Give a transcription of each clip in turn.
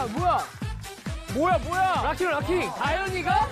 뭐야 뭐야? 뭐야 뭐야? 락킹 락킹. 다현이가?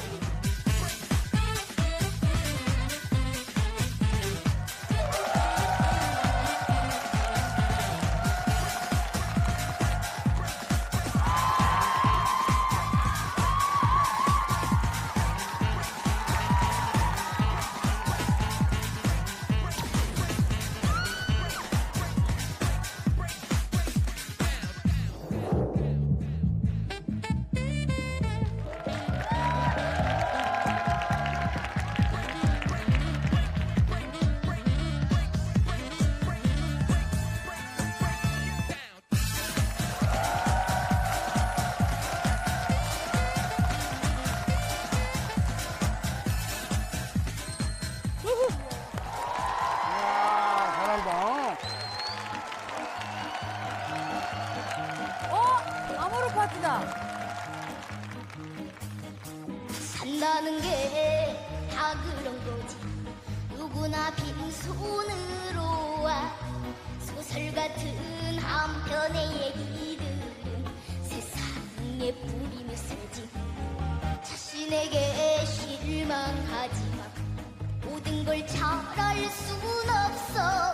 파트다. 산다는 게 다 그런 거지. 누구나 빈손으로 와. 소설 같은 한 편의 얘기들은 세상에 뿌리며 살지. 자신에게 실망하지 마. 모든 걸 잘할 순 없어